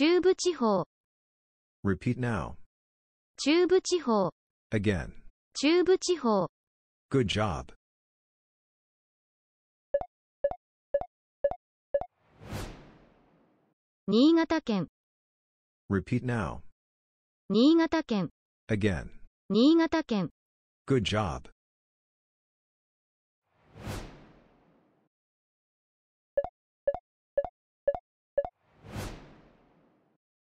中部地方、 Repeat now. 中部地方、 Again. 中部地方、 Good job. 新潟県、 Repeat now. 新潟県、 Again. 新潟県、 Good job.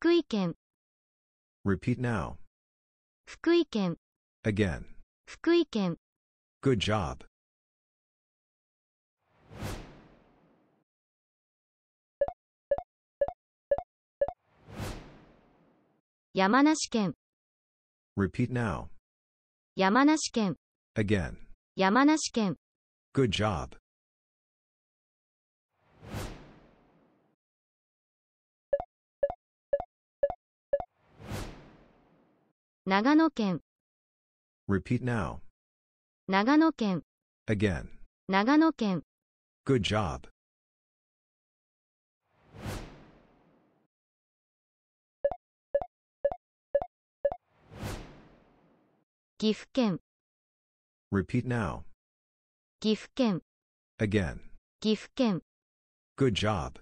Fukuiken. Repeat now. Fukuiken. Again. Fukuiken. Good job. Yamanashiken. Repeat now. Yamanashiken. Again. Yamanashiken. Good job. 长野県、 Repeat now. 长野県、 Again. 长野県、 Good job. 岐阜県、 Repeat now. 岐阜県、 Again. 岐阜県、 Good job.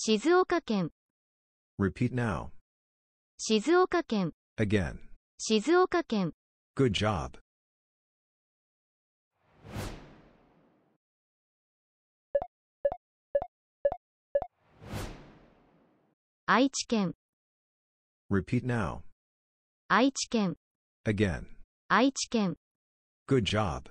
静冈県、 Repeat now. 静冈県、 Again. 静冈県、 Good job. 爱知県、 Repeat now. 爱知県、 Again. 爱知県、 Good job.